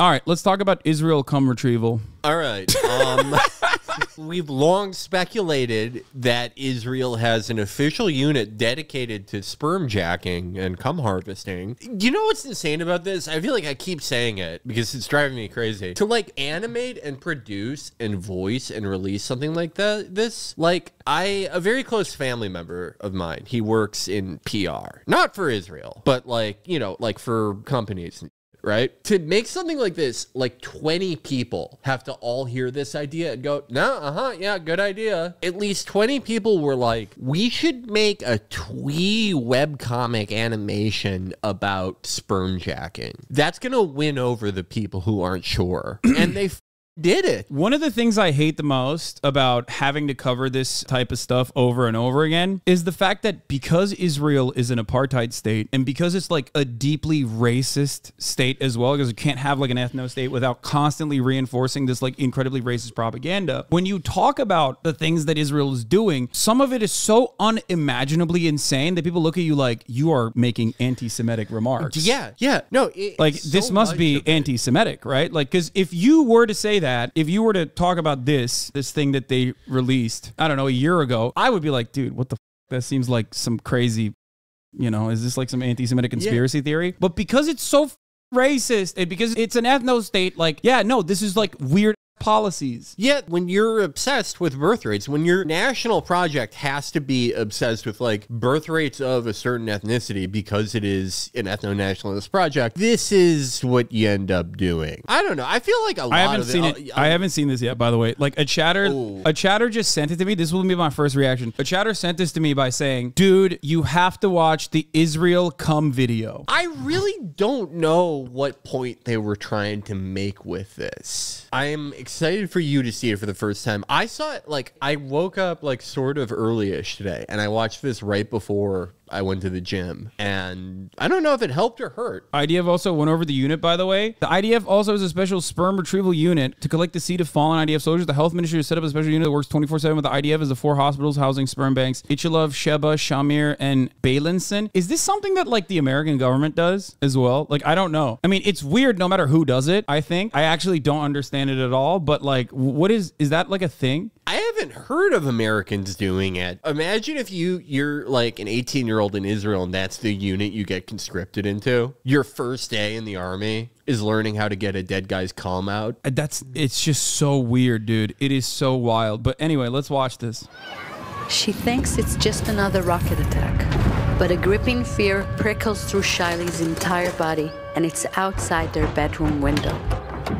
All right, let's talk about Israel cum retrieval. All right. Um, we've long speculated that Israel has an official unit dedicated to sperm jacking and cum harvesting. You know what's insane about this? I feel like I keep saying it because it's driving me crazy. To like animate and produce and voice and release something like that, this, like, I, a very close family member of mine, he works in PR, not for Israel, but like, you know, like for companies right? To make something like this, like 20 people have to all hear this idea and go, no, uh huh, yeah, good idea. At least 20 people were like, we should make a twee webcomic animation about sperm jacking. That's going to win over the people who aren't sure. and they did it. One of the things I hate the most about having to cover this type of stuff over and over again is the fact that because Israel is an apartheid state and because it's like a deeply racist state as well, because you can't have like an ethno state without constantly reinforcing this like incredibly racist propaganda. When you talk about the things that Israel is doing, some of it is so unimaginably insane that people look at you like you are making anti-Semitic remarks. Yeah, yeah. No, it, Like so this must be anti-Semitic, right? Like, because if you were to say that, if you were to talk about this, this thing that they released, I don't know, a year ago, I would be like, dude, what the? F-? That seems like some crazy, you know, is this like some anti-Semitic conspiracy theory? But because it's so f- racist and because it's an ethno state, like, yeah, no, this is like weird policies. Yet, when you're obsessed with birth rates, when your national project has to be obsessed with like birth rates of a certain ethnicity because it is an ethno nationalist project, this is what you end up doing. I don't know. I feel like a lot I haven't of seen it. it. I haven't seen this yet, by the way. Like a chatter, Ooh. a chatter just sent it to me. This will be my first reaction. A chatter sent this to me by saying, "Dude, you have to watch the Israel come video." I really don't know what point they were trying to make with this. I am excited for you to see it for the first time. I saw it like I woke up like sort of early-ish today and I watched this right before I went to the gym. And I don't know if it helped or hurt. IDF also went over the unit, by the way. The IDF also has a special sperm retrieval unit to collect the seed of fallen IDF soldiers. The health ministry has set up a special unit that works 24 7 with the IDF as the four hospitals housing sperm banks Ichilov, Sheba, Shamir, and Beilinson. Is this something that like the American government does as well? Like, I don't know. I mean, it's weird no matter who does it, I think. I actually don't understand it at all, but like, what is, is that like a thing? I haven't heard of Americans doing it. Imagine if you you're like an 18 year old in Israel and that's the unit you get conscripted into. Your first day in the army is learning how to get a dead guy's calm out. Uh, That's, it's just so weird, dude. It is so wild. But anyway, let's watch this. She thinks it's just another rocket attack. But a gripping fear prickles through Shiley's entire body, and it's outside their bedroom window.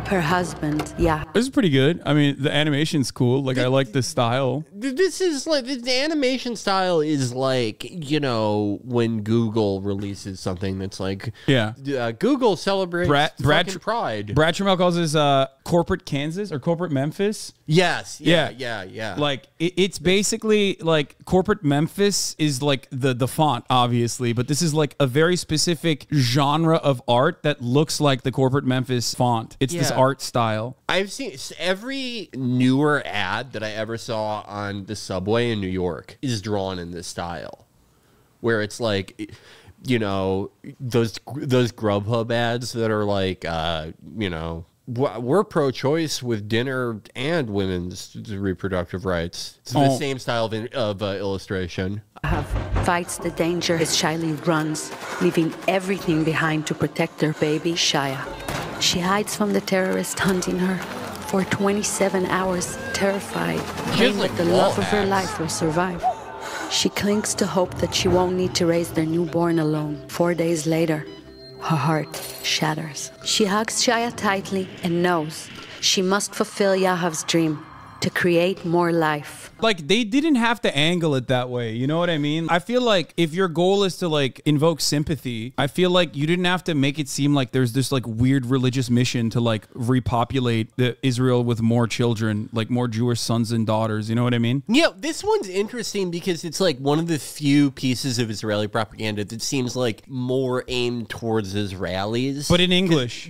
Her husband, yeah, This is pretty good. I mean, the animation's cool. Like, I like the style. This is like the animation style is like you know when Google releases something that's like Yeah. uh, Google celebrates Brad, Brad, fucking pride. Brad Trammell calls this uh, corporate Kansas or corporate Memphis. Yes, yeah, Yeah. yeah, yeah. Like it, it's basically like corporate Memphis is like the the font, obviously, but this is like a very specific genre of art that looks like the corporate Memphis font. It's this art style. I've seen every newer ad that I ever saw on the subway in New York is drawn in this style, where it's like, you know, those those Grubhub ads that are like, uh, you know, "W- we're pro-choice with dinner and women's reproductive rights. It's the Oh. same style of, of uh, illustration. have fights the danger as Shiley runs, leaving everything behind to protect their baby, Shia. She hides from the terrorist hunting her for 27 hours, terrified, praying like that the love wall of her life will survive. She clings to hope that she won't need to raise their newborn alone. Four days later, her heart shatters. She hugs Shia tightly and knows she must fulfill Yahav's dream to create more life. Like they didn't have to angle it that way. You know what I mean? I feel like if your goal is to like invoke sympathy, I feel like you didn't have to make it seem like there's this like weird religious mission to like repopulate the Israel with more children, like more Jewish sons and daughters. You know what I mean? Yeah, this one's interesting because it's like one of the few pieces of Israeli propaganda that seems like more aimed towards Israelis. But in English.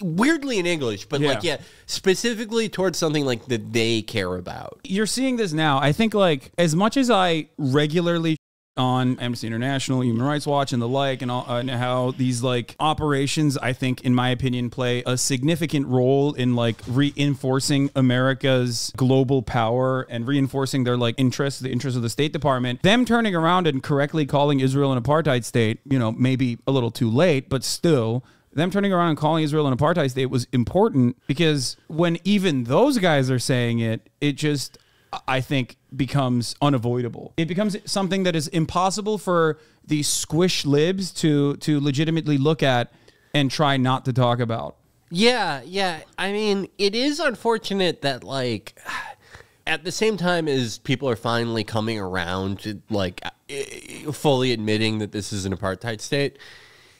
Weirdly in English, but like Yeah. yeah, specifically towards something like that they care about. You're seeing this now. I think like as much as I regularly on Amnesty International, Human Rights Watch, and the like, and, all, and how these like operations, I think, in my opinion, play a significant role in like reinforcing America's global power and reinforcing their like interests, the interests of the State Department. Them turning around and correctly calling Israel an apartheid state, you know, maybe a little too late, but still them turning around and calling Israel an apartheid state was important because when even those guys are saying it, it just I think becomes unavoidable. It becomes something that is impossible for these squish libs to to legitimately look at and try not to talk about. Yeah, yeah. I mean, it is unfortunate that like at the same time as people are finally coming around to like fully admitting that this is an apartheid state,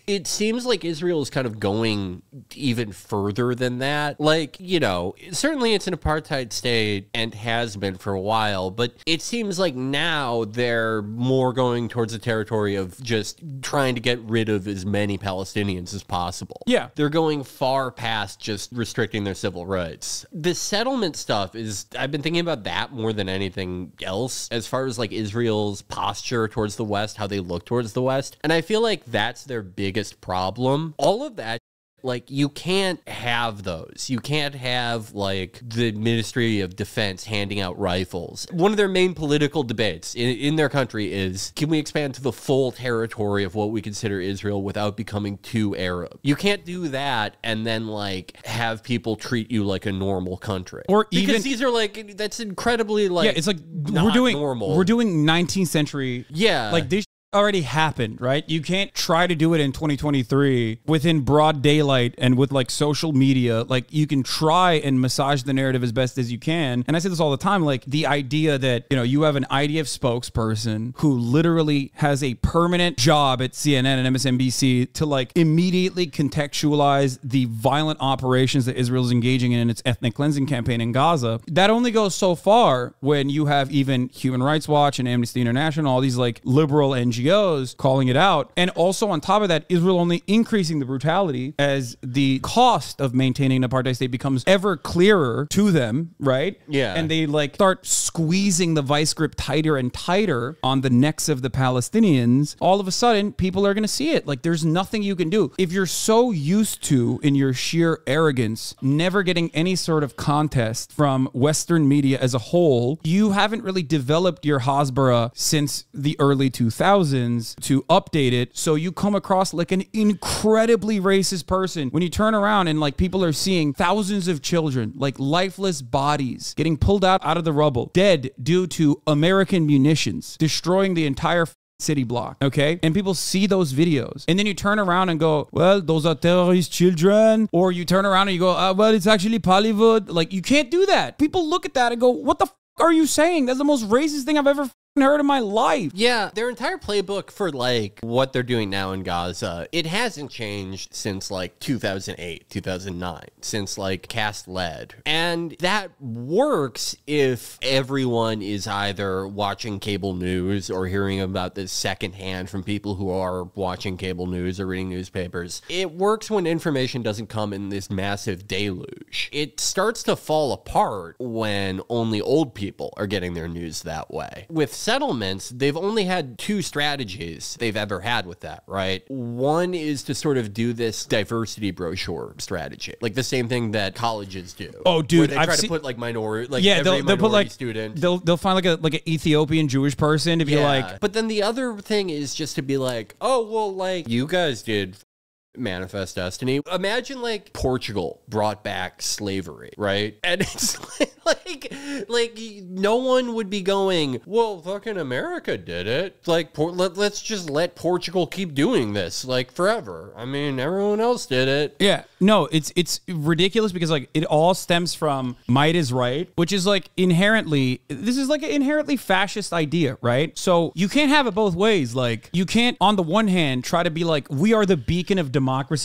it seems like Israel is kind of going even further than that. Like, you know, certainly it's an apartheid state and has been for a while, but it seems like now they're more going towards the territory of just trying to get rid of as many Palestinians as possible. Yeah. They're going far past just restricting their civil rights. The settlement stuff is, I've been thinking about that more than anything else as far as like Israel's posture towards the West, how they look towards the West. And I feel like that's their big biggest problem. All of that like you can't have those. You can't have like the Ministry of Defense handing out rifles. One of their main political debates in, in, their country is can we expand to the full territory of what we consider Israel without becoming too Arab? You can't do that and then like have people treat you like a normal country. Or because even these are like that's incredibly like yeah, it's like we're doing normal. We're doing 19th century. Yeah, like this already happened, right? You can't try to do it in 2023 within broad daylight and with like social media. Like you can try and massage the narrative as best as you can. And I say this all the time like the idea that, you know, you have an IDF spokesperson who literally has a permanent job at CNN and MSNBC to like immediately contextualize the violent operations that Israel is engaging in in its ethnic cleansing campaign in Gaza. That only goes so far when you have even Human Rights Watch and Amnesty International, all these like liberal NGOs NGOs calling it out. And also on top of that, Israel only increasing the brutality as the cost of maintaining an apartheid state becomes ever clearer to them, right? Yeah. And they like start squeezing the vice grip tighter and tighter on the necks of the Palestinians. All of a sudden, people are going to see it. Like there's nothing you can do. If you're so used to, in your sheer arrogance, never getting any sort of contest from Western media as a whole, you haven't really developed your Hasbara since the early 2000s to update it. So you come across like an incredibly racist person when you turn around and like people are seeing thousands of children, like lifeless bodies getting pulled out out of the rubble, dead due to American munitions, destroying the entire city block. Okay. And people see those videos. And then you turn around and go, well, those are terrorist children. Or you turn around and you go, uh, well, it's actually Bollywood. Like, you can't do that. People look at that and go, what the are you saying? That's the most racist thing I've ever heard in my life. Yeah, their entire playbook for like what they're doing now in Gaza, it hasn't changed since like 2008, 2009, since like Cast Lead. And that works if everyone is either watching cable news or hearing about this secondhand from people who are watching cable news or reading newspapers. It works when information doesn't come in this massive deluge. It starts to fall apart when only old people are getting their news that way. With settlements, they've only had two strategies they've ever had with that, right? One is to sort of do this diversity brochure strategy, like the same thing that colleges do. Oh, dude, they I've try to put like minority, like yeah, every they'll, they'll put like student. They'll they'll find like a like an Ethiopian Jewish person to be like, but then the other thing is just to be like, oh well, like you guys did manifest destiny. Imagine like Portugal brought back slavery, right? And it's like, like no one would be going, well, fucking America did it. Like, let, let's just let Portugal keep doing this like forever. I mean, everyone else did it. Yeah, no, it's it's ridiculous because like it all stems from might is right, which is like inherently this is like an inherently fascist idea, right? So you can't have it both ways. Like you can't on the one hand try to be like we are the beacon of democracy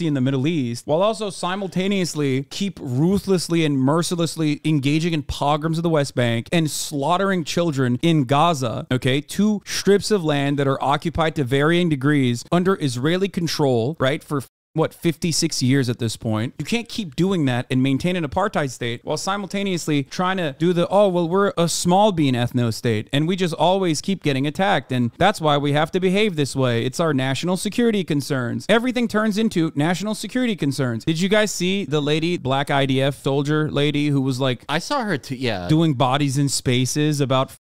in the Middle East while also simultaneously keep ruthlessly and mercilessly engaging in pogroms of the West Bank and slaughtering children in Gaza, okay? Two strips of land that are occupied to varying degrees under Israeli control, right? For what 56 years at this point. You can't keep doing that and maintain an apartheid state while simultaneously trying to do the oh well we're a small bean ethno state and we just always keep getting attacked and that's why we have to behave this way. It's our national security concerns. Everything turns into national security concerns. Did you guys see the lady black IDF soldier lady who was like I saw her too. Yeah. doing bodies in spaces about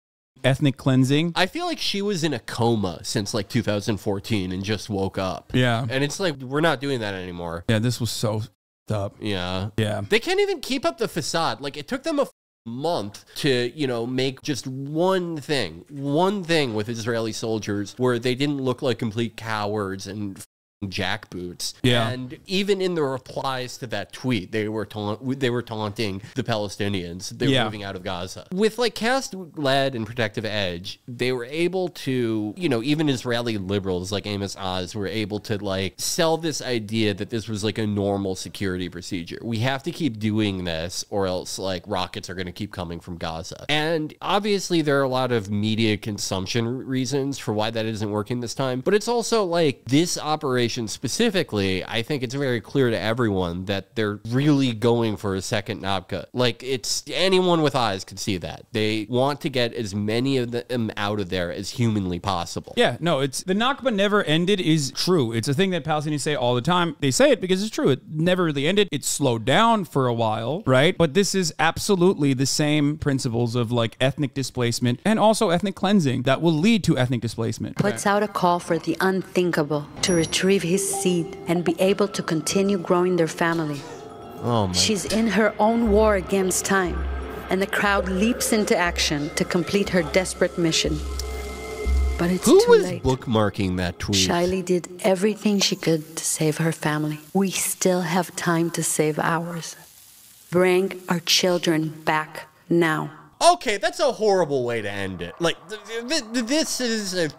ethnic cleansing? I feel like she was in a coma since like 2014 and just woke up. Yeah. And it's like, we're not doing that anymore. Yeah, this was so up. Yeah. Yeah. They can't even keep up the facade. Like, it took them a month to, you know, make just one thing, one thing with Israeli soldiers where they didn't look like complete cowards and f- jackboots. Yeah. And even in the replies to that tweet, they were taunt they were taunting the Palestinians. They were Yeah. moving out of Gaza. With like Cast Lead and Protective Edge, they were able to, you know, even Israeli liberals like Amos Oz were able to like sell this idea that this was like a normal security procedure. We have to keep doing this or else like rockets are going to keep coming from Gaza. And obviously there are a lot of media consumption reasons for why that isn't working this time, but it's also like this operation specifically, I think it's very clear to everyone that they're really going for a second Nabka. Like it's anyone with eyes can see that. They want to get as many of them out of there as humanly possible. Yeah, no, it's the Nakba never ended is true. It's a thing that Palestinians say all the time. They say it because it's true. It never really ended. It slowed down for a while, right? But this is absolutely the same principles of like ethnic displacement and also ethnic cleansing that will lead to ethnic displacement. puts out a call for the unthinkable to retrieve his seed and be able to continue growing their family. Oh my She's in her own war against time, and the crowd leaps into action to complete her desperate mission. But it's Who too was late. bookmarking that tweet? Shiley did everything she could to save her family. We still have time to save ours. Bring our children back now. Okay, that's a horrible way to end it. Like, th- th- this is a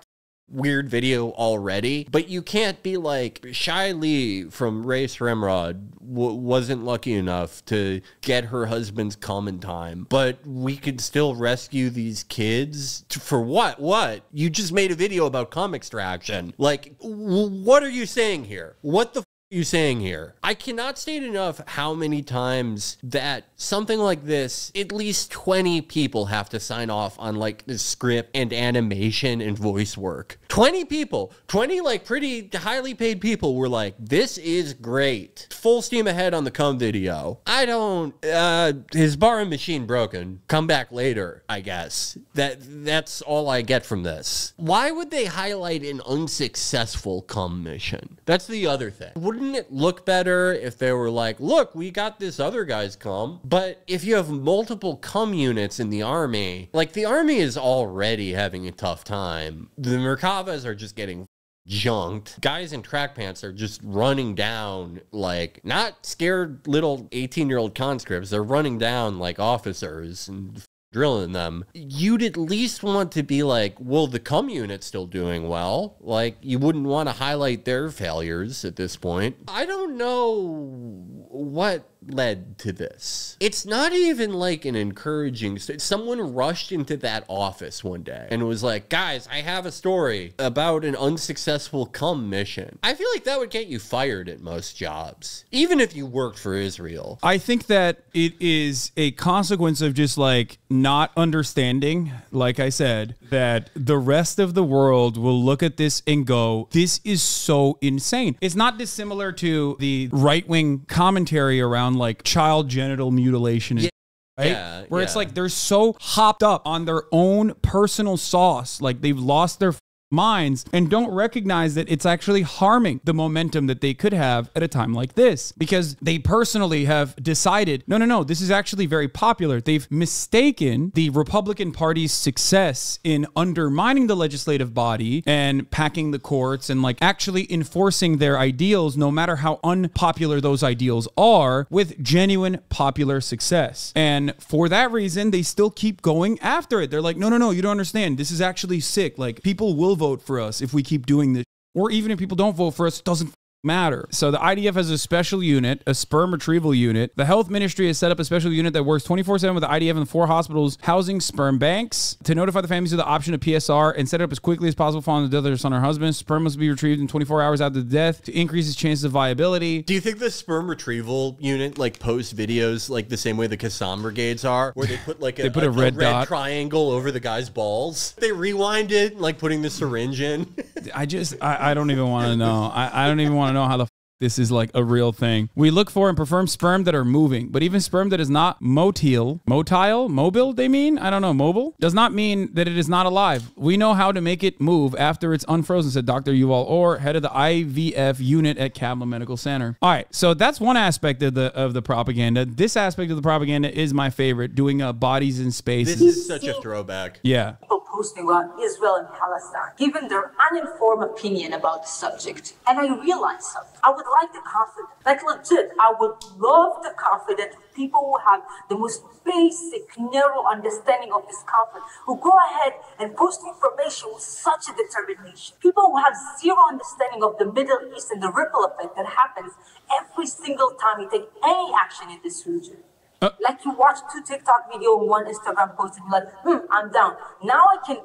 weird video already, but you can't be like Shy Lee from Race Remrod wasn't lucky enough to get her husband's come in time, but we could still rescue these kids for what? What? You just made a video about cum extraction. Like, what are you saying here? What the? You saying here? I cannot state enough how many times that something like this, at least 20 people have to sign off on like the script and animation and voice work. 20 people, 20 like pretty highly paid people were like, this is great. Full steam ahead on the cum video. I don't, uh, Hasbara machine broken. Come back later, I guess. That, that's all I get from this. Why would they highlight an unsuccessful cum mission? That's the other thing. Wouldn't it look better if they were like, look, we got this other guy's cum? But if you have multiple cum units in the army, like the army is already having a tough time. The Are just getting junked. Guys in track pants are just running down like not scared little 18 year old conscripts. They're running down like officers and drilling them. You'd at least want to be like, well, the cum unit's still doing well. Like you wouldn't want to highlight their failures at this point. I don't know what led to this. It's not even like an encouraging st- someone rushed into that office one day and was like, "Guys, I have a story about an unsuccessful cum mission." I feel like that would get you fired at most jobs, even if you worked for Israel. I think that it is a consequence of just like not understanding, like I said, that the rest of the world will look at this and go, this is so insane. It's not dissimilar to the right wing commentary around like child genital mutilation. And Right? Yeah, Where it's like they're so hopped up on their own personal sauce, like they've lost their minds and don't recognize that it's actually harming the momentum that they could have at a time like this. Because they personally have decided no no no this is actually very popular. They've mistaken the republican party's success in undermining the legislative body and packing the courts and like actually enforcing their ideals no matter how unpopular those ideals are with genuine popular success. And for that reason they still keep going after it. They're like no no no you don't understand. This is actually sick. Like people will vote for us if we keep doing this or even if people don't vote for us it doesn't matter. So the IDF has a special unit, a sperm retrieval unit. The health ministry has set up a special unit that works 24/7 with the IDF and four hospitals housing sperm banks to notify the families of the option of PSR and set it up as quickly as possible following the death of their son or husband. Sperm must be retrieved in 24 hours after the death to increase its chances of viability. Do you think the sperm retrieval unit like posts videos like the same way the Kassam brigades are, where they put like a, They put a red dot. triangle over the guy's balls? They rewind it, like putting the syringe in. I just, I, I don't even want to know. I, I don't even want to know how the this is like a real thing. We look for and perform sperm that are moving, but even sperm that is not motile, motile, mobile, they mean? I don't know, mobile, does not mean that it is not alive. We know how to make it move after it's unfrozen, said Dr. Yuval Orr, head of the IVF unit at Kaplan Medical Center. All right, so that's one aspect of the of the propaganda. This aspect of the propaganda is my favorite, doing uh, bodies in space. This is such a throwback. yeah. people posting about Israel and Palestine, giving their uninformed opinion about the subject. And I realized something. I would like the confident, like legit, I would love the confident people who have the most basic, narrow understanding of this conflict, who go ahead and post information with such a determination. People who have zero understanding of the Middle East and the ripple effect that happens every single time you take any action in this region. Like you watch two TikTok video and one Instagram post and you're like, hmm, I'm down. Now I can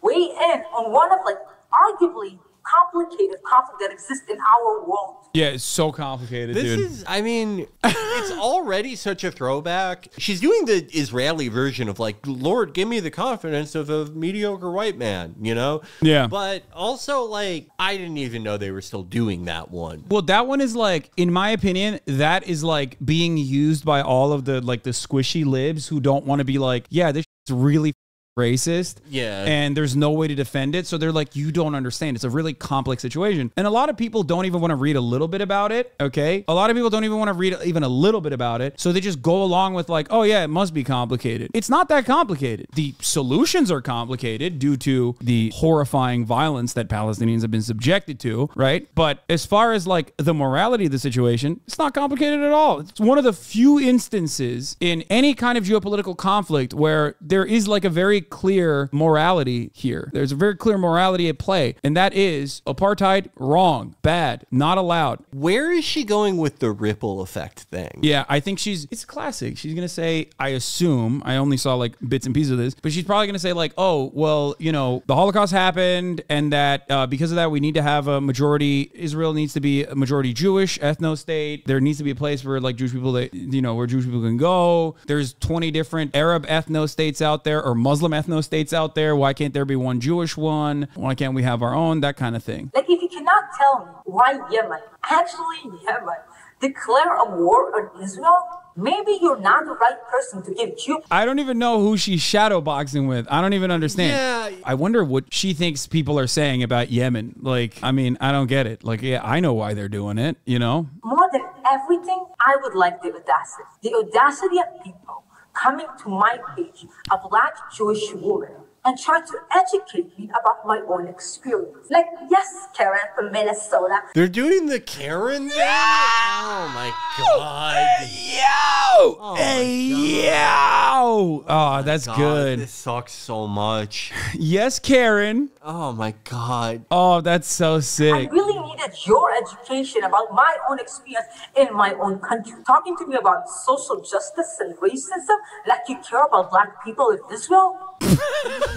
weigh in on one of like arguably complicated conflict that exists in our world. Yeah, it's so complicated, This dude. is, I mean, it's already such a throwback. She's doing the Israeli version of like, Lord, give me the confidence of a mediocre white man, you know? Yeah. But also, like, I didn't even know they were still doing that one. Well, that one is like, in my opinion, that is like being used by all of the like the squishy libs who don't want to be like, yeah, this is really racist. Yeah. And there's no way to defend it. So they're like, you don't understand. It's a really complex situation. And a lot of people don't even want to read a little bit about it. Okay. A lot of people don't even want to read even a little bit about it. So they just go along with like, oh yeah, it must be complicated. It's not that complicated. The solutions are complicated due to the horrifying violence that Palestinians have been subjected to, right? But as far as like the morality of the situation, it's not complicated at all. It's one of the few instances in any kind of geopolitical conflict where there is like a very clear morality here. There's a very clear morality at play, and that is apartheid wrong, bad, not allowed. Where is she going with the ripple effect thing? Yeah, I think she's it's classic. She's gonna say, I assume, I only saw like bits and pieces of this, but she's probably gonna say, like, oh, well, you know, the Holocaust happened, and that uh, because of that, we need to have a majority. Israel needs to be a majority Jewish ethno state. There needs to be a place where like Jewish people that you know where Jewish people can go. There's 20 different Arab ethno states out there or Muslim ethno states out there. Why can't there be one Jewish one? Why can't we have our own? That kind of thing. Like if you cannot tell me why Yemen, actually Yemen, declare a war on Israel, maybe you're not the right person to give you. I don't even know who she's shadowboxing with. I don't even understand. Yeah. I wonder what she thinks people are saying about Yemen. Like, I mean, I don't get it. Like, yeah, I know why they're doing it, you know? More than everything, I would like the audacity. The audacity of people coming to my page, a black Jewish woman, and try to educate me about my own experience. Like, yes, Karen from Minnesota. They're doing the Karen thing? Oh my god. Yo! hey, yo! Oh, oh, oh, that's God, good. This sucks so much. Yes, Karen. Oh my god. Oh, that's so sick. I really needed your education about my own experience in my own country. Talking to me about social justice and racism like you care about black people in Israel?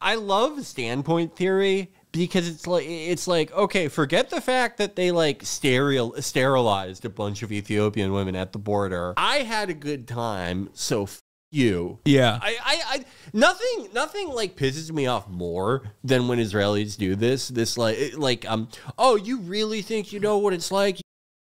I love standpoint theory because it's like it's like okay, forget the fact that they like steril sterilized a bunch of Ethiopian women at the border. I had a good time, so f- you. Yeah. I, I, I, nothing, nothing like pisses me off more than when Israelis do this. This like, like, um, oh, you really think you know what it's like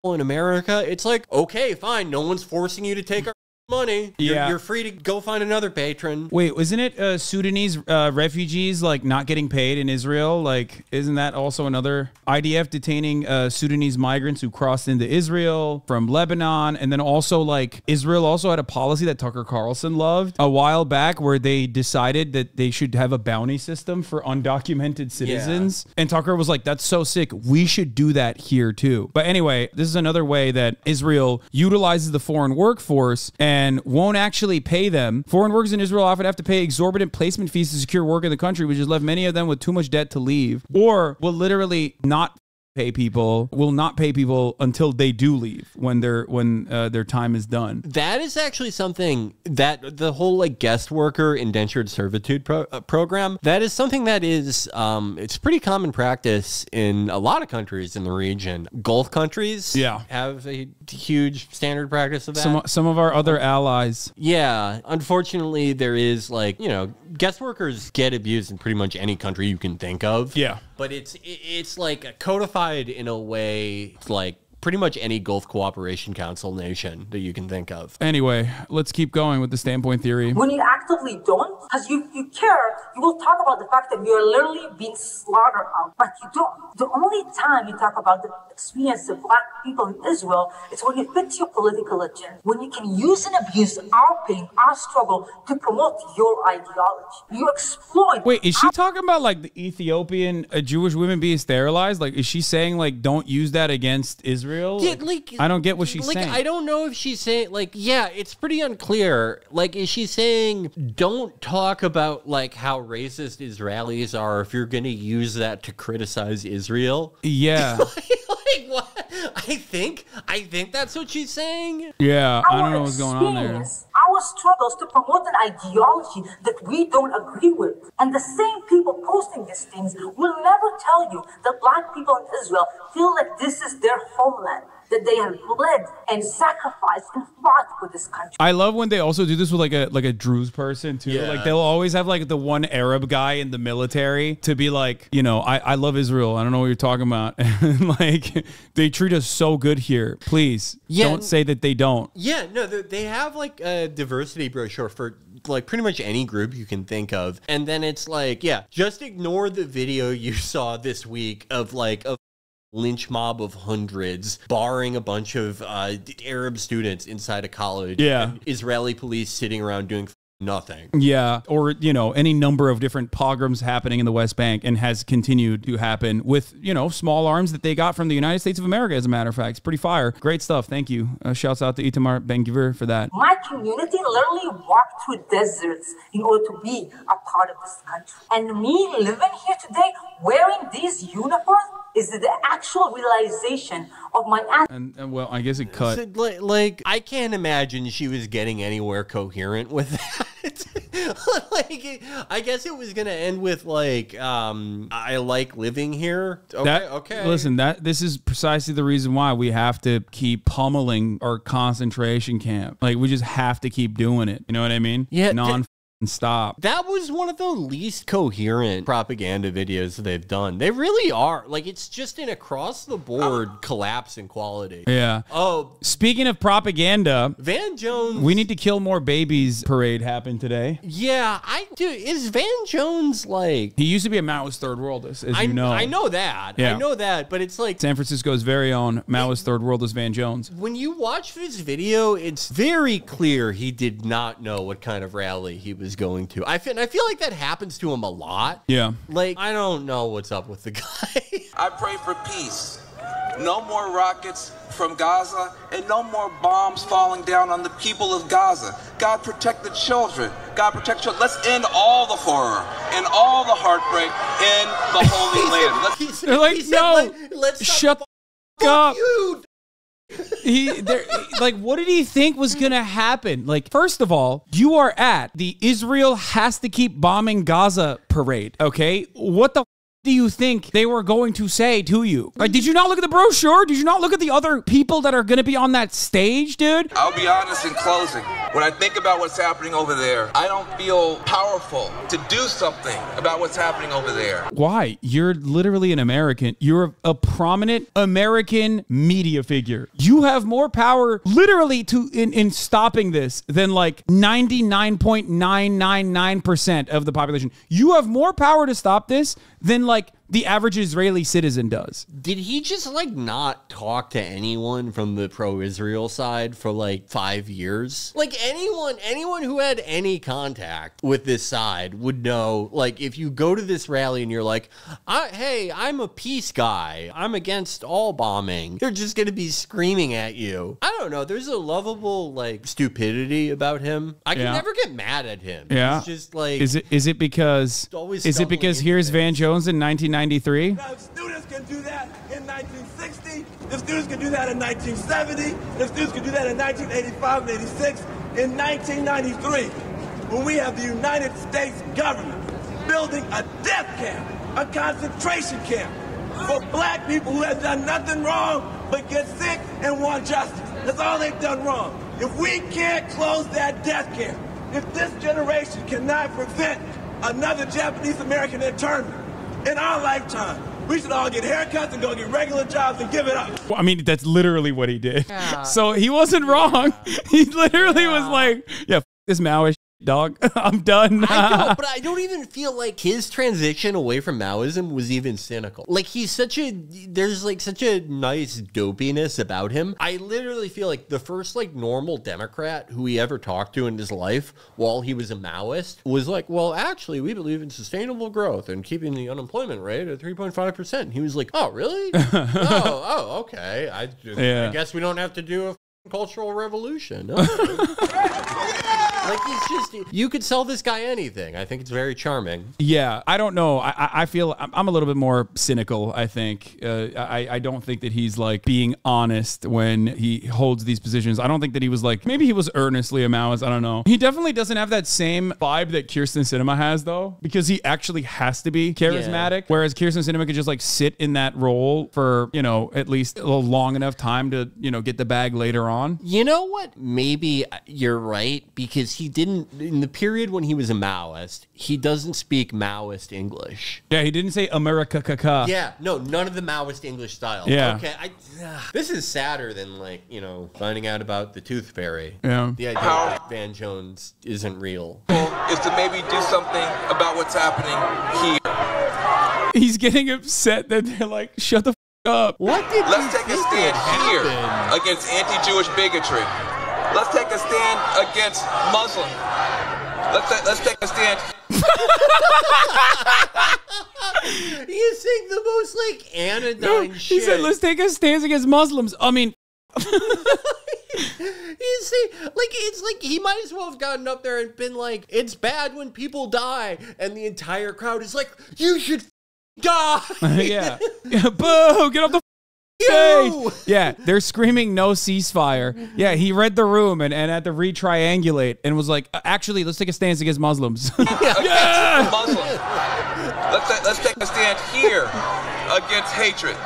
in America? It's like, okay, fine, no one's forcing you to take our money. You're, Yeah. you're free to go find another patron. Wait, wasn't it uh, Sudanese uh, refugees like not getting paid in Israel? Like, isn't that also another IDF detaining uh, Sudanese migrants who crossed into Israel from Lebanon? And then also, like, Israel also had a policy that Tucker Carlson loved a while back where they decided that they should have a bounty system for undocumented citizens. And Tucker was like, that's so sick. We should do that here too. But anyway, this is another way that Israel utilizes the foreign workforce and won't actually pay them. Foreign workers in Israel often have to pay exorbitant placement fees to secure work in the country, which has left many of them with too much debt to leave or will literally not pay people will not pay people until they do leave when their when uh, their time is done. That is actually something that the whole like guest worker indentured servitude pro- uh, program. That is something that is um, it's pretty common practice in a lot of countries in the region. Gulf countries, Yeah. have a huge standard practice of that. Some some of our other allies. Yeah, unfortunately, there is like you know, guest workers get abused in pretty much any country you can think of. Yeah. but it's it's like codified in a way it's like pretty much any Gulf Cooperation Council nation that you can think of. Anyway, let's keep going with the standpoint theory. When you actively don't, because you, you care, you will talk about the fact that you're literally being slaughtered out, but you don't. The only time you talk about the experience of black people in Israel is when you fit your political agenda, when you can use and abuse our pain, our struggle to promote your ideology. You exploit. Wait, is she talking about like the Ethiopian uh, Jewish women being sterilized? Like, is she saying like don't use that against Israel? Yeah, like I don't get what she's like, saying. I don't know if she's saying like yeah, it's pretty unclear. Like is she saying don't talk about like how racist Israelis are if you're going to use that to criticize Israel? yeah, like what? I think I think that's what she's saying. yeah. I don't know what's going on there. Our struggles to promote an ideology that we don't agree with. And the same people posting these things will never tell you that black people in Israel feel like this is their homeland, that they have bled and sacrificed and fought for this country. I love when they also do this with like a like a Druze person too. Yeah. Like they'll always have like the one Arab guy in the military to be like, you know, I, I love Israel. I don't know what you're talking about. And like they treat us so good here. Please Yeah. don't say that they don't. Yeah, no, they- they have like a diversity brochure for like pretty much any group you can think of. And then it's like, yeah, just ignore the video you saw this week of like a lynch mob of hundreds barring a bunch of uh, Arab students inside a college. Yeah. and Israeli police sitting around doing nothing. Yeah, or you know, any number of different pogroms happening in the West Bank and has continued to happen with you know small arms that they got from the United States of America. As a matter of fact, it's pretty fire. Great stuff. Thank you. Uh, shouts out to Itamar Ben Gvir for that. My community literally walked through deserts in order to be a part of this country. And me living here today wearing these uniforms is the actual realization of my And, and well, I guess it cut. So, like, like, I can't imagine she was getting anywhere coherent with that. like, I guess it was gonna end with like, um, I like living here. Okay, That, okay. Listen, that this is precisely the reason why we have to keep pummeling our concentration camp. Like we just have to keep doing it. You know what I mean? Yeah, Non stop. That was one of the least coherent propaganda videos they've done. They really are. Like, it's just an across the board oh. collapse in quality. Yeah. Oh, Speaking of propaganda, Van Jones. we need to kill more babies parade happened today. Yeah, I do. Is Van Jones like. He used to be a Maoist third world, as, as I you know. I know that. Yeah. I know that. But it's like. San Francisco's very own Maoist third world is Van Jones. When you watch this video, it's very clear he did not know what kind of rally he was going to. I feel, I feel like that happens to him a lot. Yeah. Like, I don't know what's up with the guy. I pray for peace. No more rockets from Gaza and no more bombs falling down on the people of Gaza. God protect the children. God protect children. Let's end all the horror and all the heartbreak in the Holy Land. Let's They're like, He said, no, "Let- let's shut stop the the f- up. you. He there like what did he think was gonna happen? Like first of all you are at the israel has to keep bombing gaza parade okay? What the do you think they were going to say to you? Like did you not look at the brochure? Did you not look at the other people that are gonna be on that stage dude? I'll be honest in closing. When I think about what's happening over there, I don't feel powerful to do something about what's happening over there. why? You're literally an american. You're a prominent american media figure. You have more power literally to in, in stopping this than like 99.999% of the population. You have more power to stop this than like the average israeli citizen does Did he just like not talk to anyone from the pro-Israel side for like five years? Like anyone, anyone who had any contact with this side would know. Like if you go to this rally and you're like, I, "Hey, I'm a peace guy. I'm against all bombing," they're just gonna be screaming at you. I don't know. There's a lovable like stupidity about him. I can Yeah. never get mad at him. yeah He's just like is it is it because Always is it because here's van jones in 1993 Students can do that in 1960, If students can do that in 1970, if students can do that in 1985 and 86, in 1993, when we have the United States government building a death camp, a concentration camp for black people who have done nothing wrong but get sick and want justice. That's all they've done wrong. If we can't close that death camp, if this generation cannot prevent another Japanese American internment in our lifetime, we should all get haircuts and go get regular jobs and give it up. Well, I mean, that's literally what he did. So he wasn't wrong. He literally was like, yeah, this Maoist dog. I'm done. I know, but I don't even feel like his transition away from Maoism was even cynical. Like he's such a there's like such a nice dopiness about him. I literally feel like the first like normal Democrat who he ever talked to in his life while he was a Maoist was like, well, actually, we believe in sustainable growth and keeping the unemployment rate at 3.5 percent. He was like, oh, really? oh, oh, okay. I, Yeah. I guess we don't have to do a cultural revolution. Okay. Oh. Like he's just you could sell this guy anything. I think it's very charming. Yeah, I don't know. I, I- feel I'm a little bit more cynical. I think uh, I, I don't think that he's like being honest when he holds these positions. I don't think that he was like maybe he was earnestly a Maoist. I don't know. He definitely doesn't have that same vibe that Kyrsten Sinema has though, because he actually has to be charismatic. Whereas Kyrsten Sinema could just like sit in that role for you know at least a long enough time to you know get the bag later on. You know what? Maybe you're right because he didn't in the period when he was a Maoist. He doesn't speak Maoist English. Yeah, he didn't say America caca. Yeah, no, none of the Maoist English style. Yeah. Okay, I, this is sadder than like you know finding out about the Tooth Fairy. Yeah. The idea that Van Jones isn't real. Is to maybe do something about what's happening here. He's getting upset that they're like, shut the f- up. What did Let's take a stand here happen? against anti-Jewish bigotry. Let's take a stand against Muslim. Let's let's take a stand. you is the most like anodyne No, he shit. said, let's take a stance against Muslims. I mean, He's saying, like it's like he might as well have gotten up there and been like, "It's bad when people die," and the entire crowd is like, "You should f- die." yeah. yeah. Boo! Get off the You! Yeah, they're screaming no ceasefire. Yeah, he read the room and, and had to retriangulate and was like, uh, actually, let's take a stance against Muslims. Yeah, Muslims. Let's let's take a stand here against hatred.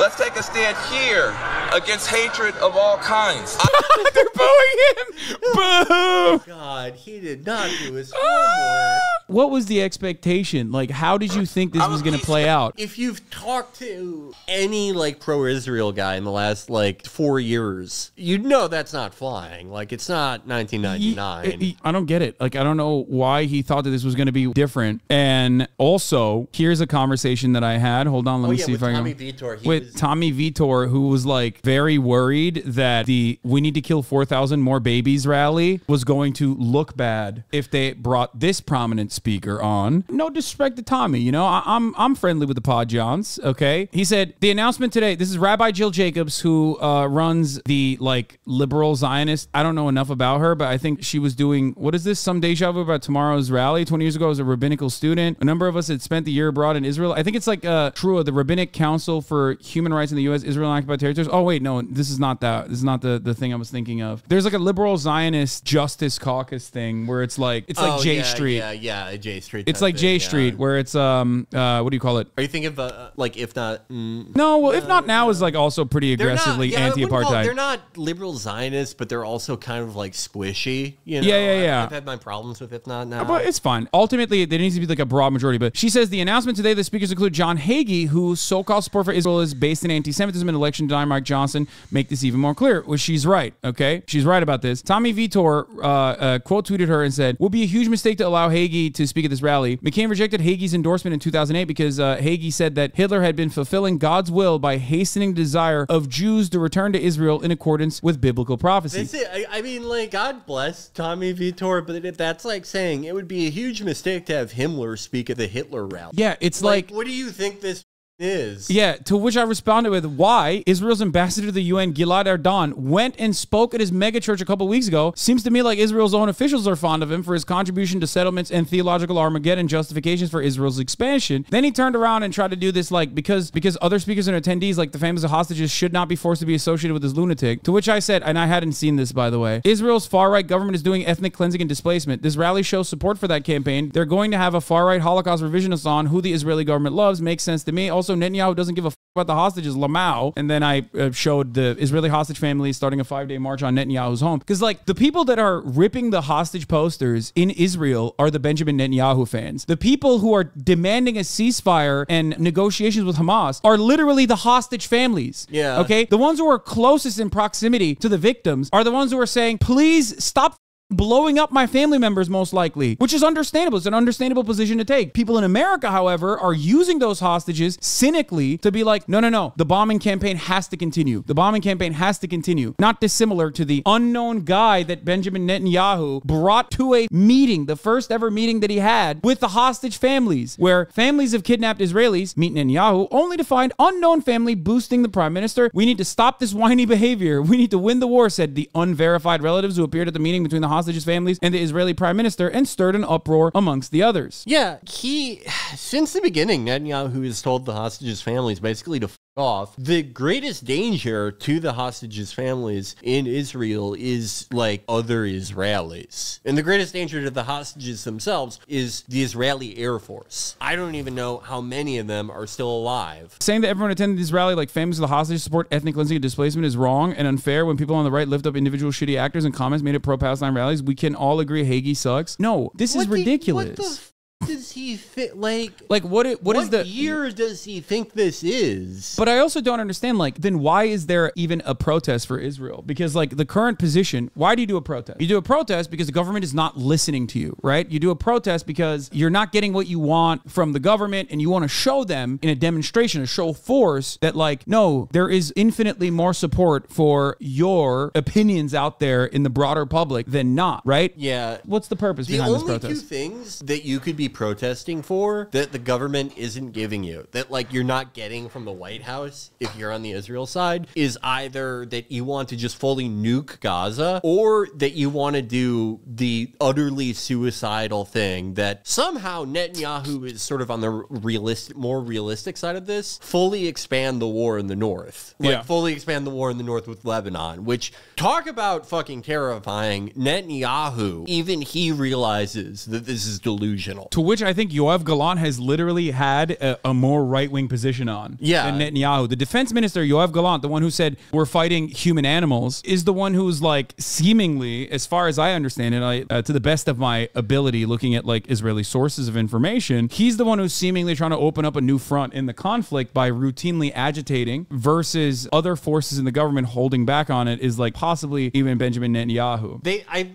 Let's take a stand here against hatred of all kinds. They're booing him. Boo! Oh, God, he did not do his ah. homework. What was the expectation? Like, how did you think this was going to play out? If you've talked to any like pro-Israel guy in the last like four years, you'd know that's not flying. Like it's not 1999. He- I don't get it. Like, I don't know why he thought that this was going to be different. And also, here's a conversation that I had. Hold on, let Oh, me yeah, see with if I Tommy can. Vietor, he with Tommy Vietor, who was like very worried that the "We need to kill four thousand more babies" rally was going to look bad if they brought this prominent speaker on. No disrespect to Tommy, you know, I, I'm I'm friendly with the Pod Johns. Okay, he said the announcement today. This is Rabbi Jill Jacobs, who uh, runs the like liberal Zionist. I don't know enough about her, but I think she was doing what is this? Some deja vu about tomorrow's rally. Twenty years ago, I was a rabbinical student. A number of us had spent the year abroad in Israel. I think it's like uh, T'ruah, the Rabbinic Council for Human Human rights in the U.S. Israel and occupied territories. Oh wait, no, this is not that. This is not the the thing I was thinking of. There's like a liberal Zionist Justice Caucus thing where it's like it's like Oh, J yeah, Street. Yeah, yeah, J Street. It's like thing, J yeah. Street, where it's um uh what do you call it? Are you thinking of uh, like if not? Mm, No, well, if not now is like also pretty they're not- aggressively yeah, I wouldn't call- anti-apartheid. They're not liberal Zionists, but they're also kind of like squishy. You know? Yeah, yeah, I've- yeah. I've had my problems with if not now. But it's fine. Ultimately, there needs to be like a broad majority. But she says the announcement today, the speakers include John Hagee, whose so-called support for Israel is based in anti-Semitism and election denier Mike Johnson, make this even more clear. Well, she's right. Okay, she's right about this. Tommy Vietor uh, uh, quote tweeted her and said, "Will be a huge mistake to allow Hagee to speak at this rally." McCain rejected Hagee's endorsement in 2008 because uh, Hagee said that Hitler had been fulfilling God's will by hastening the desire of Jews to return to Israel in accordance with biblical prophecy. I, I mean, like, God bless Tommy Vietor, but it, that's like saying it would be a huge mistake to have Himmler speak at the Hitler rally. yeah, it's like what do you think this is. Yeah, to which I responded with, why Israel's ambassador to the UN, Gilad Erdan, went and spoke at his megachurch a couple weeks ago. Seems to me like Israel's own officials are fond of him for his contribution to settlements and theological Armageddon justifications for Israel's expansion. Then he turned around and tried to do this like because because other speakers and attendees, like the families of hostages, should not be forced to be associated with this lunatic. To which I said, and I hadn't seen this by the way, Israel's far right government is doing ethnic cleansing and displacement. This rally shows support for that campaign. They're going to have a far right Holocaust revisionist on who the Israeli government loves. Makes sense to me. Also, Netanyahu doesn't give a f- about the hostages, Lamau. And then I uh, showed the Israeli hostage family starting a five day march on Netanyahu's home. Because, like, the people that are ripping the hostage posters in Israel are the Benjamin Netanyahu fans. The people who are demanding a ceasefire and negotiations with Hamas are literally the hostage families. Yeah. Okay. The ones who are closest in proximity to the victims are the ones who are saying, please stop blowing up my family members most likely which is understandable. It's an understandable position to take. People in america however are using those hostages cynically to be like no no no the bombing campaign has to continue. The bombing campaign has to continue. Not dissimilar to the unknown guy that benjamin netanyahu brought to a meeting the first ever meeting that he had with the hostage families where families of kidnapped israelis meet netanyahu only to find unknown family boosting the prime minister. We need to stop this whiny behavior. We need to win the war said the unverified relatives who appeared at the meeting between the hostages families and the Israeli prime minister and stirred an uproar amongst the others. Yeah, he since the beginning, Netanyahu has told the hostages' families basically to off. The greatest danger to the hostages' families in Israel is like other Israelis, and the greatest danger to the hostages themselves is the Israeli Air Force. I don't even know how many of them are still alive. Saying that everyone attended this rally, like families of the hostages support ethnic cleansing and displacement, is wrong and unfair. When people on the right lift up individual shitty actors and comments made at pro-Palestine rallies, we can all agree Hagee sucks. No, this is What the- ridiculous. What does he fit? Like, like what? It, what is the year does he think this is? But I also don't understand, like, then why is there even a protest for Israel? Because, like, the current position, why do you do a protest? You do a protest because the government is not listening to you, right? You do a protest because you're not getting what you want from the government and you want to show them in a demonstration, a show force that, like, no, there is infinitely more support for your opinions out there in the broader public than not, right? Yeah. What's the purpose The behind this only protest? two things that you could be protesting for that the government isn't giving you, that like you're not getting from the White House if you're on the Israel side, is either that you want to just fully nuke Gaza or that you want to do the utterly suicidal thing that somehow Netanyahu is sort of on the realistic, more realistic side of this, fully expand the war in the north. Like Yeah. fully expand the war in the north with Lebanon, which talk about fucking terrifying. Netanyahu, even he realizes that this is delusional. To which I think Yoav Gallant has literally had a, a more right wing position on Yeah. than Netanyahu. The defense minister, Yoav Gallant, the one who said we're fighting human animals, is the one who's like seemingly, as far as I understand it, I, uh, to the best of my ability, looking at like Israeli sources of information, he's the one who's seemingly trying to open up a new front in the conflict by routinely agitating versus other forces in the government holding back on it is like possibly even Benjamin Netanyahu. They, I,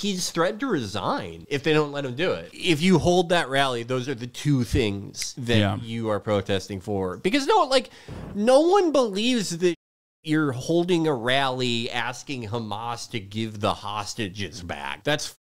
he's threatened to resign if they don't let him do it. If you hold that rally, those are the two things that Yeah. you are protesting for. Because no, like, no one believes that you're holding a rally asking Hamas to give the hostages back. That's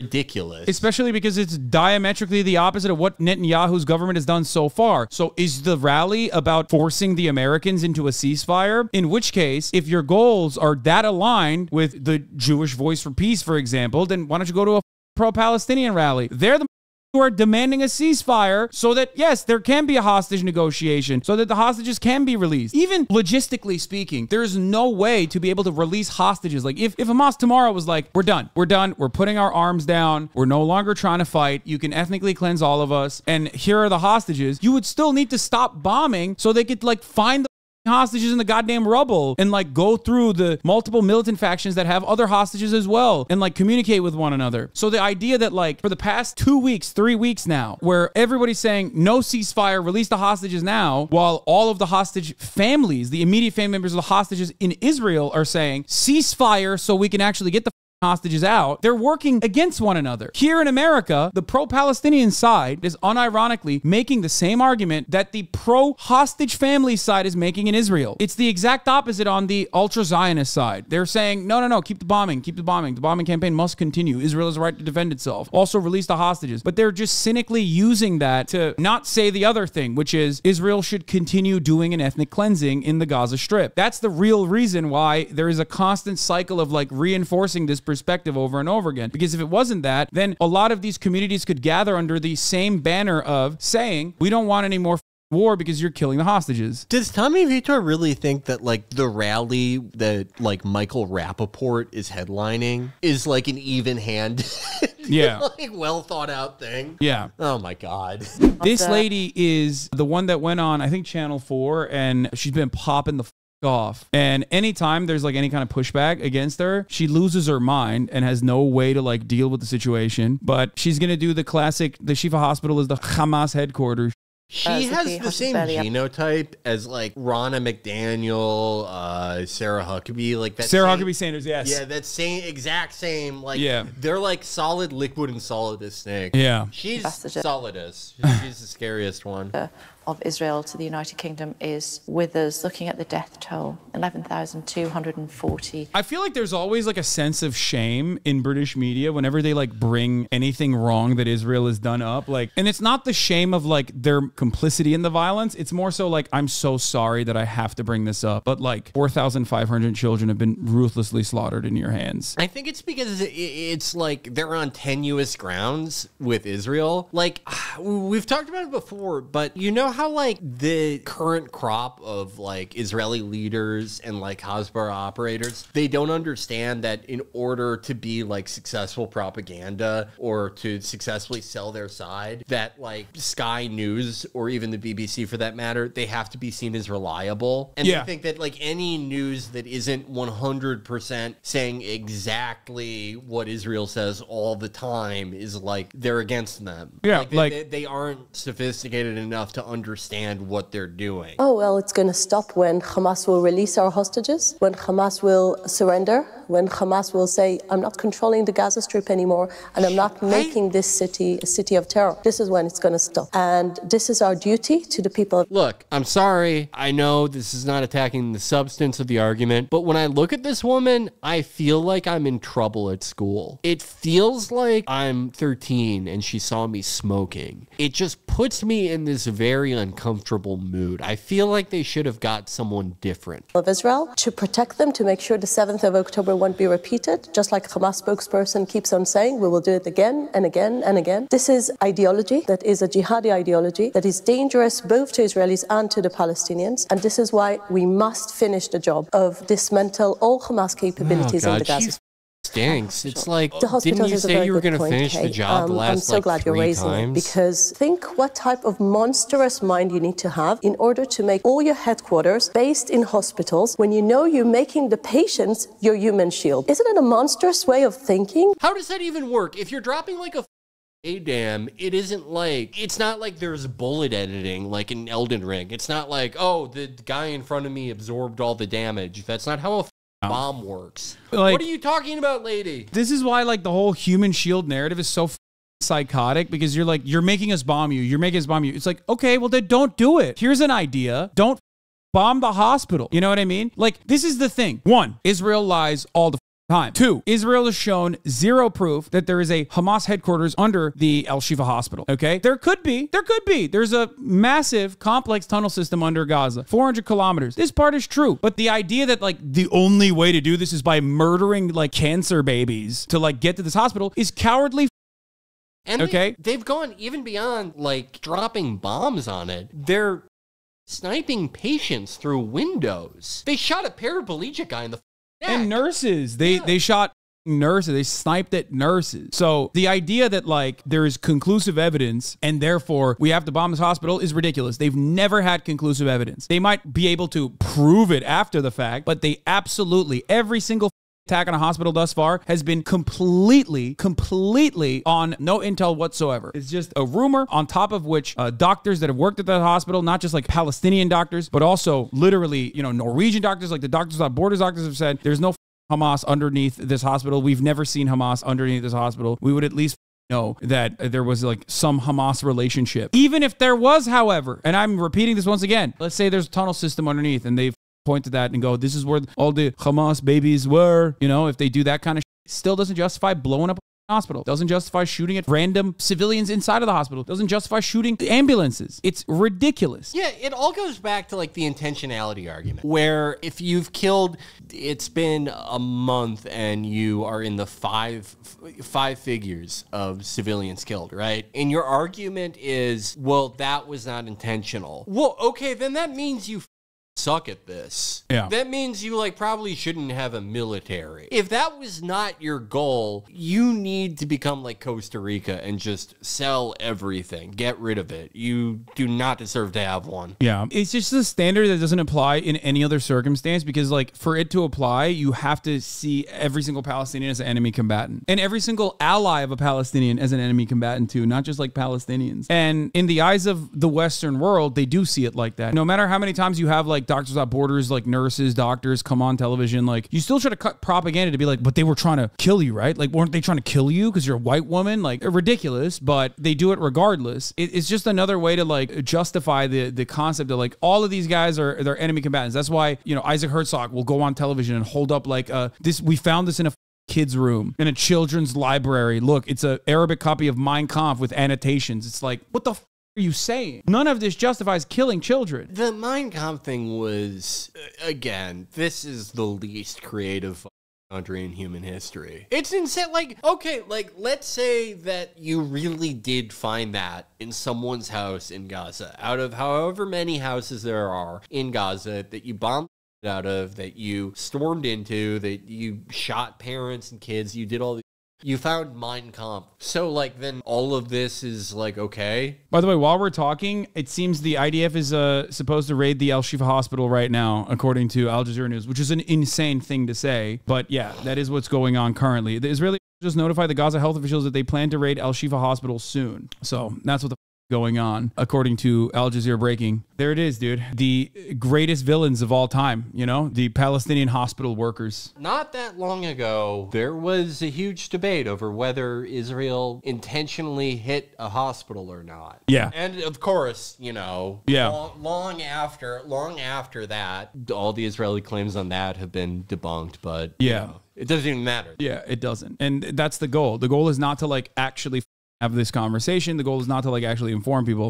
ridiculous. Especially because it's diametrically the opposite of what Netanyahu's government has done so far. So, is the rally about forcing the Americans into a ceasefire? In which case, if your goals are that aligned with the Jewish Voice for Peace, for example, then why don't you go to a pro Palestinian rally? They're the who are demanding a ceasefire so that yes there can be a hostage negotiation so that the hostages can be released. Even logistically speaking there's no way to be able to release hostages. Like if, if hamas tomorrow was like we're done we're done we're putting our arms down we're no longer trying to fight you can ethnically cleanse all of us and here are the hostages you would still need to stop bombing so they could like find hostages in the goddamn rubble and like go through the multiple militant factions that have other hostages as well and like communicate with one another. So the idea that like for the past 2 weeks, 3 weeks now where everybody's saying no ceasefire, release the hostages now while all of the hostage families, the immediate family members of the hostages in Israel are saying ceasefire so we can actually get the hostages out, they're working against one another. Here in America, the pro Palestinian side is unironically making the same argument that the pro hostage family side is making in Israel. It's the exact opposite on the ultra Zionist side. They're saying, no, no, no, keep the bombing, keep the bombing. The bombing campaign must continue. Israel has a right to defend itself. Also, release the hostages. But they're just cynically using that to not say the other thing, which is Israel should continue doing an ethnic cleansing in the Gaza Strip. That's the real reason why there is a constant cycle of like reinforcing this perspective over and over again. Because if it wasn't that, then a lot of these communities could gather under the same banner of saying, we don't want any more war because you're killing the hostages. Does Tommy Vietor really think that like the rally that like Michael Rapaport is headlining is like an even hand, Yeah. like well thought out thing? Yeah. Oh my god. This lady is the one that went on, I think, Channel 4, and she's been popping the f- off. And anytime there's like any kind of pushback against her, she loses her mind and has no way to like deal with the situation. But she's going to do the classic the Shifa Hospital is the Hamas headquarters. She Uh, has Zaki the same Hashimbeli. genotype as like Ronna McDaniel, uh, Sarah Huckabee, like that. Sarah same- Huckabee Sanders, yes. Yeah, that same exact same. Like, Yeah. they're like solid liquid and solid as snake. Yeah. she's That's the- She's the scariest one. of Israel to the United Kingdom is with us looking at the death toll 11,240. I feel like there's always like a sense of shame in British media whenever they like bring anything wrong that Israel has done up. Like, and it's not the shame of like their complicity in the violence. It's more so like, I'm so sorry that I have to bring this up. But like 4,500 children have been ruthlessly slaughtered in your hands. I think it's because it's like they're on tenuous grounds with Israel. Like we've talked about it before, but you know how like the current crop of like Israeli leaders and like Hasbara operators, they don't understand that in order to be like successful propaganda or to successfully sell their side, that like Sky News or even the BBC for that matter, they have to be seen as reliable. And Yeah. they think that like any news that isn't 100% saying exactly what Israel says all the time is like they're against them. Yeah, like they, like- they, they aren't sophisticated enough to understand what they're doing. Oh, well, it's going to stop when Hamas will release our hostages, when Hamas will surrender, when Hamas will say, I'm not controlling the Gaza Strip anymore, and I'm not making this city a city of terror. This is when it's going to stop. And this is our duty to the people. Look, I'm sorry. I know this is not attacking the substance of the argument, but when I look at this woman, I feel like I'm in trouble at school. It feels like I'm 13 and she saw me smoking. It just puts me in this very uncomfortable mood. I feel like they should have got someone different. of Israel to protect them, to make sure the 7th of October won't be repeated. Just like Hamas spokesperson keeps on saying, we will do it again and again and again. This is ideology that is a jihadi ideology that is dangerous both to Israelis and to the Palestinians. And this is why we must finish the job of dismantle all Hamas capabilities in the Gaza stinks. It's like, the didn't you say you were going to finish the Kate. job the Um, last I'm so like glad you're raising times? it because think what type of monstrous mind you need to have in order to make all your headquarters based in hospitals when you know you're making the patients your human shield. Isn't it a monstrous way of thinking? How does that even work? If you're dropping like a a dam, it isn't like it's not like there's bullet editing like in Elden Ring. It's not like oh the guy in front of me absorbed all the damage. That's not how a bomb works. Like- what are you talking about, lady? This is why like the whole human shield narrative is so f- psychotic because you're like you're making us bomb you. You're making us bomb you. It's like okay, well then don't do it. Here's an idea. Don't bomb the hospital. You know what I mean? Like this is the thing. One, Israel lies all the f- time. Two, Israel has shown zero proof that there is a Hamas headquarters under the El Shifa hospital. Okay, there could be. There could be. There's a massive complex tunnel system under Gaza, 400 kilometers. This part is true, but the idea that like the only way to do this is by murdering like cancer babies to like get to this hospital is cowardly. And Okay. they, they've gone even beyond like dropping bombs on it. They're sniping patients through windows. They shot a paraplegic guy in the neck. and nurses. They they shot nurses. They sniped at nurses. So the idea that like there is conclusive evidence and therefore we have to bomb this hospital is ridiculous. They've never had conclusive evidence. They might be able to prove it after the fact, but they absolutely every single attack on a hospital thus far has been completely, completely on no intel whatsoever. It's just a rumor on top of which uh, doctors that have worked at that hospital, not just like Palestinian doctors, but also literally, you know, Norwegian doctors, like the Doctors Without Borders doctors have said, there's no Hamas underneath this hospital. We've never seen Hamas underneath this hospital. We would at least know that there was like some Hamas relationship. Even if there was, however, and I'm repeating this once again, let's say there's a tunnel system underneath and they've point to that and go, this is where all the Hamas babies were. You know, if they do that kind of shit, still doesn't justify blowing up a hospital. Doesn't justify shooting at random civilians inside of the hospital. Doesn't justify shooting ambulances. It's ridiculous. Yeah, it all goes back to like the intentionality argument, where if you've killed, it's been a month and you are in the five five figures of civilians killed, right? And your argument is, well, that was not intentional. Well, okay, then that means you suck at this. Yeah. That means you like probably shouldn't have a military. If that was not your goal, you need to become like Costa Rica and just sell everything. Get rid of it. You do not deserve to have one. Yeah. It's just a standard that doesn't apply in any other circumstance because, like, for it to apply, you have to see every single Palestinian as an enemy combatant and every single ally of a Palestinian as an enemy combatant, too, not just like Palestinians. And in the eyes of the Western world, they do see it like that. No matter how many times you have like Doctors Without Borders, like nurses, doctors come on television, like, you still try to cut propaganda to be like, but they were trying to kill you, right? Like, weren't they trying to kill you because you're a white woman? Like, ridiculous, but they do it regardless. It, it's just another way to like justify the the concept of like all of these guys are they're enemy combatants. That's why you know Isaac Herzog will go on television and hold up like uh this. We found this in a kids room in a children's library. Look, it's a Arabic copy of Mein Kampf with annotations. It's like what the. Are you saying? None of this justifies killing children. The Mein Kampf thing was, uh, again, this is the least creative country in human history. It's insane. Like, okay, like, let's say that you really did find that in someone's house in Gaza. Out of however many houses there are in Gaza that you bombed out of, that you stormed into, that you shot parents and kids, you did all. You found Mein Kampf. So, like, then all of this is, like, okay. By the way, while we're talking, it seems the IDF is uh, supposed to raid the Al Shifa hospital right now, according to Al Jazeera News, which is an insane thing to say. But yeah, that is what's going on currently. The Israeli just notified the Gaza health officials that they plan to raid Al Shifa hospital soon. So that's what the going on, according to Al Jazeera Breaking. There it is, dude. The greatest villains of all time, you know, the Palestinian hospital workers. Not that long ago, there was a huge debate over whether Israel intentionally hit a hospital or not. Yeah. And of course, you know, Yeah. long, long after long after that, all the Israeli claims on that have been debunked, but you Yeah. know, it doesn't even matter. Yeah, it doesn't. And that's the goal. The goal is not to like actually have this conversation. The goal is not to like actually inform people.